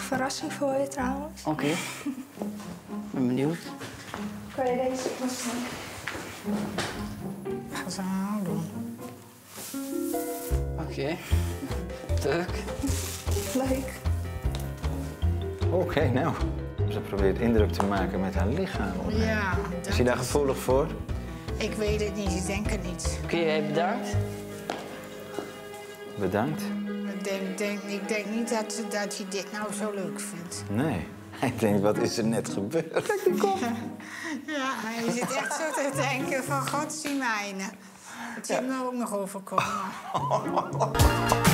verrassing voor je trouwens. Oké. ben benieuwd. Kan je deze passen? Ga ze nou doen. Oké. Leuk. Leuk. Oké, nou. Ze probeert indruk te maken met haar lichaam. Ja, Is je daar gevoelig voor? ik weet het niet, ik denk het niet. Oké, jij bedankt. Bedankt. Ik denk, denk, ik denk niet dat, dat je dit nou zo leuk vindt. Nee. Hij denkt, wat is er net gebeurd? Kijk die kop. Ja, je zit echt zo te denken van god zie mijne. Het is me ook nog overkomen.